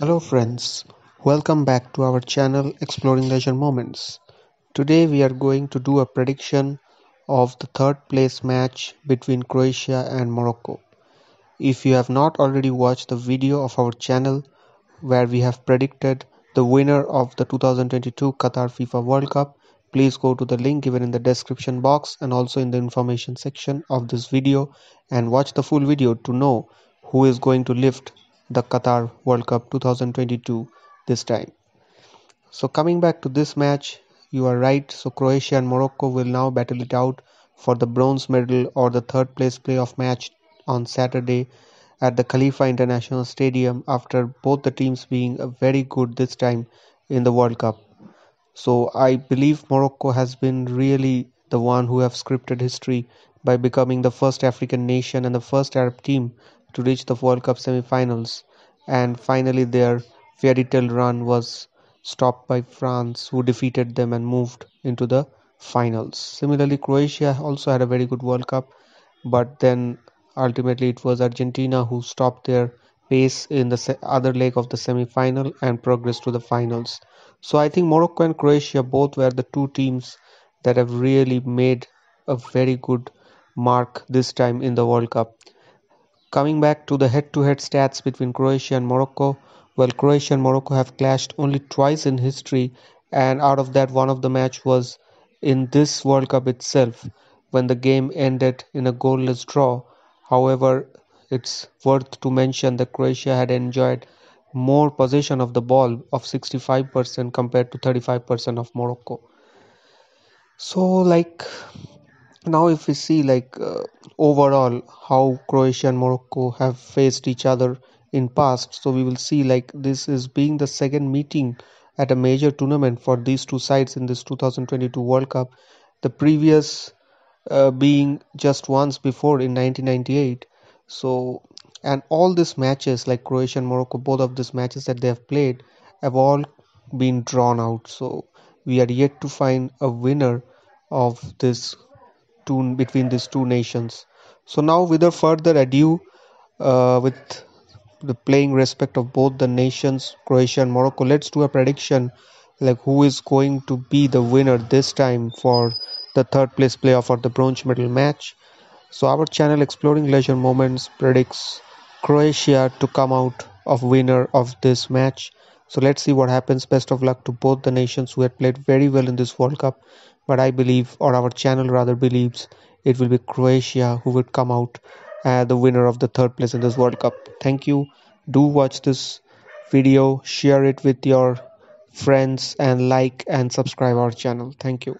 Hello friends, welcome back to our channel Exploring Leisure Moments. Today we are going to do a prediction of the third place match between Croatia and Morocco. If you have not already watched the video of our channel where we have predicted the winner of the 2022 Qatar FIFA World Cup, please go to the link given in the description box and also in the information section of this video and watch the full video to know who is going to lift the Qatar World Cup 2022 this time. So coming back to this match, you are right. So Croatia and Morocco will now battle it out for the bronze medal or the third place playoff match on Saturday at the Khalifa International Stadium after both the teams being very good this time in the World Cup. So I believe Morocco has been really the one who have scripted history by becoming the first African nation and the first Arab team to reach the World Cup semi-finals and finally their fairy tale run was stopped by France who defeated them and moved into the finals. Similarly Croatia also had a very good World Cup but then ultimately it was Argentina who stopped their pace in the other leg of the semi-final and progressed to the finals. So I think Morocco and Croatia both were the two teams that have really made a very good mark this time in the World Cup. Coming back to the head-to-head stats between Croatia and Morocco, well, Croatia and Morocco have clashed only twice in history, and out of that, one of the match was in this World Cup itself, when the game ended in a goalless draw. However, it's worth to mention that Croatia had enjoyed more possession of the ball of 65% compared to 35% of Morocco. So, like, now if we see like uh, overall how croatia and morocco have faced each other in past so we will see like this is being the second meeting at a major tournament for these two sides in this 2022 world cup. The previous uh, being just once before in 1998 so and all these matches like croatia and morocco both of these matches that they have played have all been drawn out. So we are yet to find a winner of this two between these two nations. So now, without further ado, uh, with the playing respect of both the nations, Croatia and Morocco, let's do a prediction like who is going to be the winner this time for the third place playoff or the bronze medal match. So our channel Exploring Leisure Moments predicts Croatia to come out of winner of this match. So let's see what happens. Best of luck to both the nations who had played very well in this World Cup but I believe, or our channel rather believes, it will be Croatia who would come out uh, the winner of the third place in this World Cup. Thank you. Do watch this video, share it with your friends, and like and subscribe our channel. Thank you.